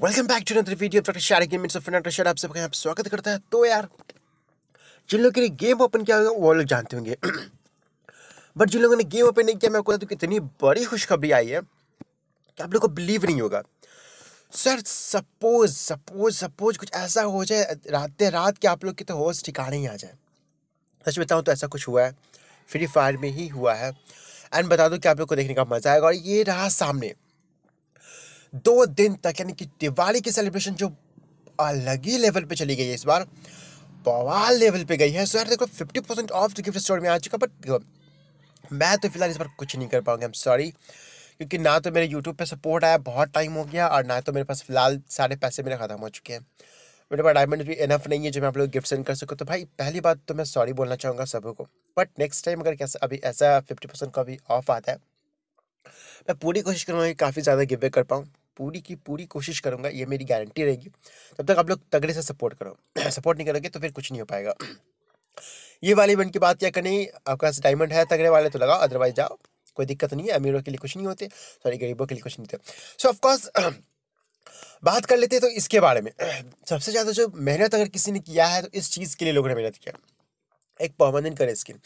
Welcome back to another video doctor Shari gamings of doctor Shari आप सबका यहाँ स्वागत करता है। तो यार, जिन लोगों के लिए गेम ओपन किया होगा, वो लोग जानते होंगे। बट जिन लोगों ने गेम ओपन नहीं किया, मैं आपको बता दूँ कि इतनी बड़ी खुशखबरी आई है कि आप लोग को बिलीव नहीं होगा। सर सपोज़ सपोज़ सपोज़ कुछ ऐसा हो जाए, रात रात के आप लोग के तो होश ठिकाने ही आ जाए। सच बताऊँ तो ऐसा कुछ हुआ है। फ्री फायर में ही हुआ है। एंड बता दूँ कि आप लोग को देखने का मज़ा आएगा और ये रहा सामने। दो दिन तक, यानी कि दिवाली की सेलिब्रेशन जो अलग ही लेवल पे चली गई है इस बार, बवाल लेवल पे गई है। सो यार देखो fifty percent off gift store में आ चुका बट मैं तो फ़िलहाल इस बार कुछ नहीं कर पाऊँगा आई एम सॉरी क्योंकि ना तो मेरे यूट्यूब पे सपोर्ट आया, बहुत टाइम हो गया, और ना तो मेरे पास फ़िलहाल सारे पैसे मेरे ख़त्म हो चुके हैं। मेरे पास डायमंड भी इनफ नहीं है जो मैं आप लोग गिफ्ट सेंड कर सकूँ। तो भाई, पहली बात तो मैं सॉरी बोलना चाहूँगा सबों को बट नेक्स्ट टाइम अगर कैसा, अभी ऐसा फिफ्टी परसेंट का भी ऑफ़ आता है, मैं पूरी कोशिश करूँगा कि काफ़ी ज़्यादा गिव कर पाऊँ। पूरी की पूरी कोशिश करूँगा, ये मेरी गारंटी रहेगी। तब तक आप लोग तगड़े से सपोर्ट करो। सपोर्ट नहीं करोगे तो फिर कुछ नहीं हो पाएगा। ये वाली इवेंट की बात क्या करनी? आपके पास डायमंड है, तगड़े वाले तो लगाओ अदरवाइज़ जाओ। कोई दिक्कत नहीं है अमीरों के लिए कुछ नहीं होते सॉरी गरीबों के लिए कुछ नहीं होते। सो ऑफकोर्स बात कर लेते हैं तो इसके बारे में। सबसे ज़्यादा जो मेहनत अगर किसी ने किया है तो इस चीज़ के लिए लोगों ने मेहनत किया। एक परमानेंट गन स्किन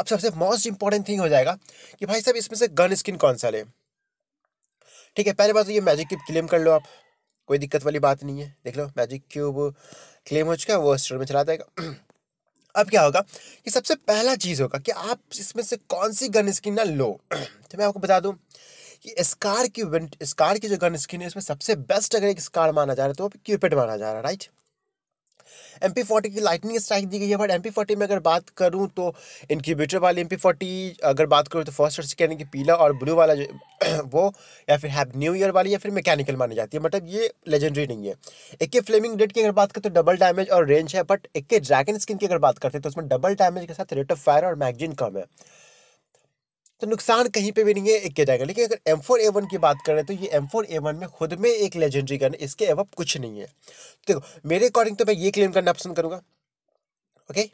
अब सबसे मोस्ट इंपॉर्टेंट थिंग हो जाएगा कि भाई साहब, इसमें से गन स्किन कौन सा ले? ठीक है, पहले बात तो ये मैजिक क्यूब क्लेम कर लो आप। कोई दिक्कत वाली बात नहीं है, देख लो मैजिक क्यूब क्लेम हो चुका है, वो स्टोर में चला जाएगा अब क्या होगा कि सबसे पहला चीज़ होगा कि आप इसमें से कौन सी गन स्किन ना लो। तो मैं आपको बता दूँ कि स्कार की स्कार की जो गन स्किन है इसमें सबसे बेस्ट अगर एक स्कार माना जा रहा है तो क्यूपेड माना जा रहा है राइट एम पी फोर्टी की लाइटनिंग स्ट्राइक दी गई है बट एम पी फोर्टी में अगर बात करूँ तो इनक्यूबेटर वाली एम पी फोर्टी अगर बात करूँ तो फ़र्स्ट और सेकेंड की पीला और ब्लू वाला जो, वो, या फिर हैव न्यू ईयर वाली या फिर मैकेनिकल मानी जाती है। मतलब ये लेजेंडरी नहीं है। एक के फ्लेमिंग रेट की अगर बात करें तो डबल डैमेज और रेंज है बट एक के ड्रैगन स्किन की अगर बात करते हैं तो उसमें डबल डैमेज के साथ रेट ऑफ़ फायर और मैगजीन कम है। तो नुकसान कहीं पे भी नहीं है, एक के जाएगा। लेकिन अगर एम फोर ए वन की बात करें तो ये एम फोर ए वन में खुद में एक लेजेंडरी गन इसके अब कुछ नहीं है। देखो, मेरे अकॉर्डिंग तो मैं ये क्लेम करना पसंद करूँगा। ओके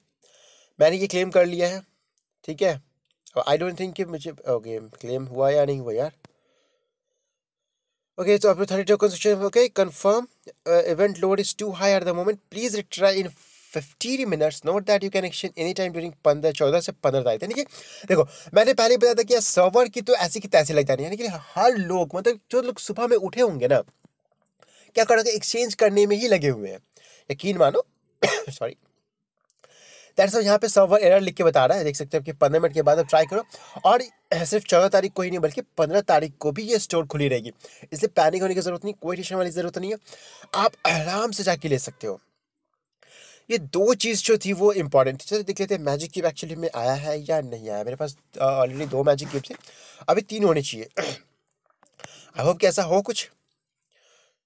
मैंने ये क्लेम कर लिया है, ठीक है? आई डोंट थिंक कि मुझे ओके क्लेम हुआ या नहीं हुआ यार? ओके तो अपने thirty two okay confirm event load is too high at the moment please retry in fifty minutes note that you can action any time during पंद्रह, चौदह से पंद्रह तारीख, यानी कि देखो, मैंने पहले बताया था कि यार सर्वर की तो ऐसी की तैसी लग जानी यानी कि हर लोग मतलब जो लोग सुबह में उठे होंगे ना, क्या करोगे एक्सचेंज करने में ही लगे हुए हैं। यकीन मानो सॉरी दैट्स यहाँ पे सर्वर एरर लिख के बता रहा है, देख सकते हो कि पंद्रह मिनट के बाद अब ट्राई करो, और सिर्फ़ चौदह तारीख को ही नहीं, बल्कि पंद्रह तारीख को भी ये स्टोर खुली रहेगी। इसलिए पैनिक होने की ज़रूरत नहीं, कोई टेंशन वाली ज़रूरत नहीं है। आप आराम से जाके ले सकते हो। ये दो चीज़ जो थी वो इंपॉर्टेंट थी। चलो देख लेते हैं मैजिक क्यूब एक्चुअली में आया है या नहीं आया मेरे पास ऑलरेडी दो मैजिक क्यूब थे। अभी तीन होने चाहिए। आई होप कि ऐसा हो कुछ।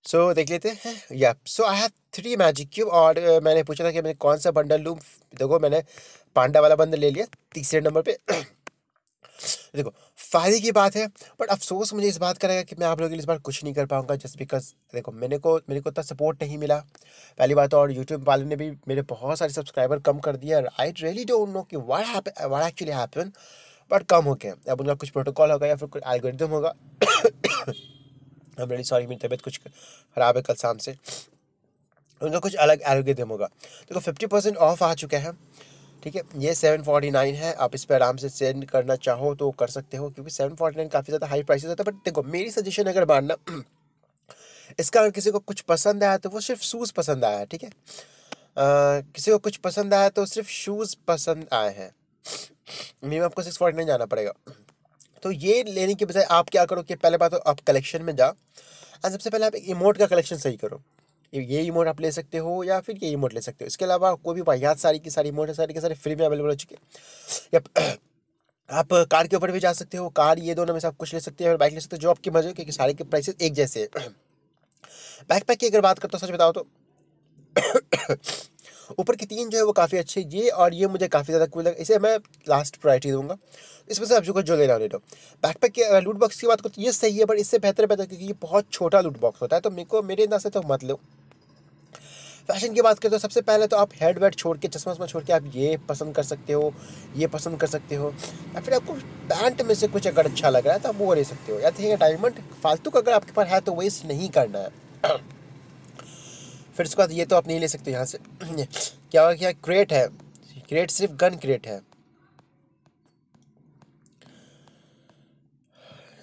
सो so, देख लेते हैं। या so I have three magic cube और uh, मैंने पूछा था कि मैं कौन सा बंडल लूँ। देखो मैंने पांडा वाला बंडल ले लिया तीसरे नंबर पे। देखो, फ़ायदे की बात है बट अफसोस मुझे इस बात का रहेगा कि मैं आप लोगों के लिए इस बार कुछ नहीं कर पाऊँगा जस्ट बिकॉज़ देखो मैंने को, मेरे को इतना सपोर्ट नहीं मिला। पहली बात और यूट्यूब वाले ने भी मेरे बहुत सारे सब्सक्राइबर कम कर दिया आई रियली डोंट नो कि वाट एक्चुअली हैपन बट कम हो गया। अब उनका कुछ प्रोटोकॉल होगा या फिर कुछ एल्गोरिदम होगा। आई रियली सॉरी मेरी तबीयत कुछ ख़राब है कल शाम से। उनका कुछ अलग एल्गोरिदम होगा। देखो फिफ्टी परसेंट ऑफ़ आ चुका है। ठीक है, ये सेवन फोर्टी नाइन है, आप इस पर आराम से सेंड करना चाहो तो कर सकते हो, क्योंकि सेवन फोर्टी नाइन काफ़ी ज़्यादा हाई प्राइस होता है बट देखो, मेरी सजेशन अगर मानना, इसका अगर किसी को कुछ पसंद आया तो वो सिर्फ़ शूज़ पसंद आया है ठीक है? किसी को कुछ पसंद आया तो सिर्फ़ शूज़ पसंद आए हैं। मिनिमम आपको सिक्स फोर्टी नाइन जाना पड़ेगा। तो ये लेने के बजाय आप क्या करो कि पहले बात तो आप कलेक्शन में जाओ और सबसे पहले आप इमोट का कलेक्शन सही करो। ये इमोट आप ले सकते हो या फिर ये इमोट ले सकते हो। इसके अलावा कोई भी वाहियात सारी की सारी इमोट सारी के सारे फ्री में अवेलेबल हो चुके हैं। या आप कार के ऊपर भी जा सकते हो, कार, ये दोनों में से आप कुछ ले सकते हो बाइक ले सकते हो, जो आपकी मर्ज़ी क्योंकि सारे के प्राइसेस एक जैसे हैं। बैक पैक की अगर बात करता हूँ, सच बताओ तो ऊपर की तीन जो है वो काफ़ी अच्छे ये और ये मुझे काफ़ी ज़्यादा कूल लगा, इसे मैं लास्ट प्रायोरिटी दूँगा। इसमें से आप जो जो लेना ले लो। बैकपैक के अगर लूट बॉक्स की बात करो तो ये सही है बट इससे बेहतर बेहतर क्योंकि ये बहुत छोटा लूट बॉक्स होता है तो मेरे को, मेरे अंदाज से तो मत लो। फ़ैशन की बात करें तो सबसे पहले तो आप हेड वेड छोड़ के, चश्मा वश्मा छोड़ के आप ये पसंद कर सकते हो, ये पसंद कर सकते हो। या फिर आपको पैंट में से कुछ अगर अच्छा लग रहा है तो आप वो ले सकते हो। या ठीक है डायमंड फालतू का अगर आपके पास है तो वेस्ट नहीं करना है। फिर उसके बाद ये तो आप नहीं ले सकते यहाँ से। क्या हुआ क्या क्रेट है। क्रेट सिर्फ़ गन क्रेट है।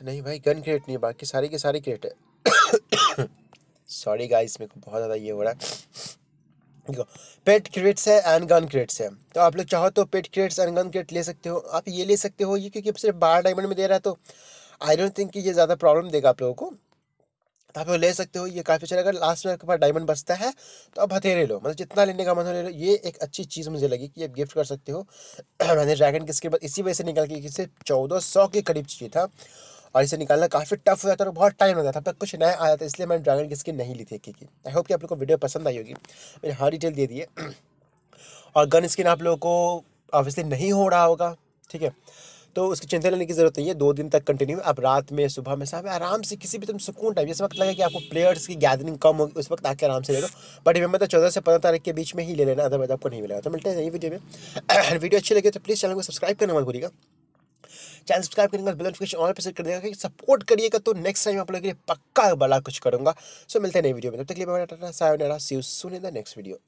नहीं भाई गन क्रेट नहीं बाकी सारे के सारे क्रेट है। सॉरी गाइस मेरे को बहुत ज़्यादा ये हो रहा है। देखो पेट क्रेट्स है एंड गन क्रेट्स है। तो आप लोग चाहो तो pet crates and gun crate ले सकते हो। आप ये ले सकते हो, ये क्योंकि सिर्फ़ बारह डायमंड में दे रहा है तो आई डोंट थिंक कि ये ज़्यादा प्रॉब्लम देगा आप लोगों को। तो आप लोग ले सकते हो, ये काफ़ी अच्छा अगर लास्ट में आपके पास डायमंड बचता है तो आप हथेरे लो। मतलब जितना लेने का मन हो ले लो। ये एक अच्छी चीज़ मुझे लगी कि आप गिफ्ट कर सकते हो। मैंने ड्रैगन किसके बाद इसी वजह से निकल के सिर्फ़ चौदह सौ के करीब चाहिए था। और इसे निकालना काफ़ी टफ हो जाता और बहुत टाइम लगा था पर कुछ नया आया था इसलिए मैंने ड्रैगन की स्किन नहीं ली थी की आई होप कि आप लोग को वीडियो पसंद आई होगी। मैंने हर डिटेल दे दी है। और गन स्किन आप लोगों को ऑब्वियसली नहीं हो रहा होगा, ठीक है? तो उसकी चिंता लेने की ज़रूरत नहीं है। दो दिन तक कंटिन्यू आप रात में, सुबह में शाम आराम से किसी भी तुम सुकून टाइम जिस वक्त लगे कि आपको प्लेयर्स की गैदरिंग कम होगी, उस वक्त आके आराम से ले लो। बट रिमेंबर तो चौदह से पंद्रह तारीख के बीच में ही ले लेना अदरवाइज़ आपको नहीं मिलेगा। तो मिलते हैं यही वीडियो में। वीडियो अच्छी लगे तो प्लीज़ चैनल को सब्सक्राइब करना मत भूलिएगा। चैनल सब्सक्राइब करेंगे बेल नोटिफिकेशन ऑल पर सेट कर देगा सपोर्ट करिएगा तो नेक्स्ट टाइम आप लोगों के लिए पक्का बड़ा कुछ करूँगा। सो मिलते हैं नई वीडियो में, तब तक लिए सी यू नेक्स्ट वीडियो